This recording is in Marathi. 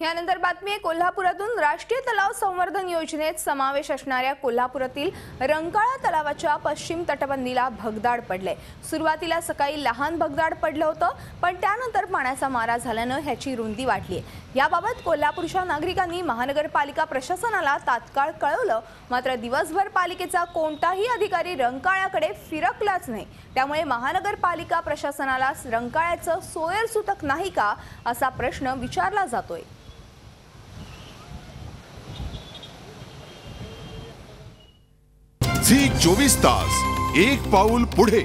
यानंतर बातमी आहे कोल्हापुरातून राष्ट्रीय तलाव संवर्धन योजनेत समावेश असणाऱ्या कोल्हापुरातील रंकाळा तलावाच्या पश्चिम तटबंदीला भगदाड पडले सुरुवातीला सकाळी लहान भगदाड पडलं होतं पण त्यानंतर पाण्याचा मारा झाल्यानं ह्याची रुंदी वाढली याबाबत कोल्हापूरच्या नागरिकांनी महानगरपालिका प्रशासनाला तात्काळ कळवलं. मात्र दिवसभर पालिकेचा कोणताही अधिकारी रंकाळ्याकडे फिरकलाच नाही. त्यामुळे महानगरपालिका प्रशासनाला रंकाळ्याचं सोयर सुतक नाही का असा प्रश्न विचारला जातोय. झी चोवीस तास एक पाऊल पुढे।